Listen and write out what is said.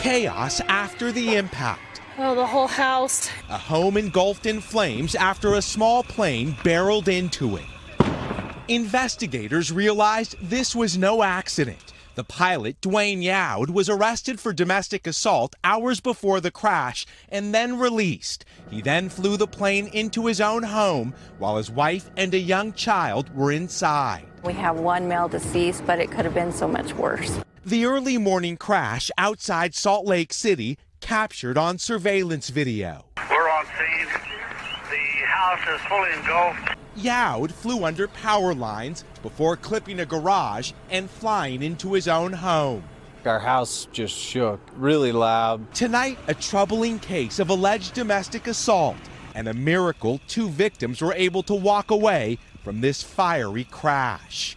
Chaos after the impact. Oh, the whole house. A home engulfed in flames after a small plane barreled into it. Investigators realized this was no accident. The pilot, Dwayne Youd, was arrested for domestic assault hours before the crash and then released. He then flew the plane into his own home while his wife and a young child were inside. We have one male deceased, but it could have been so much worse. The early morning crash outside Salt Lake City captured on surveillance video. We're on scene. The house is fully engulfed. Youd flew under power lines before clipping a garage and flying into his own home. Our house just shook really loud. Tonight, a troubling case of alleged domestic assault and a miracle two victims were able to walk away from this fiery crash.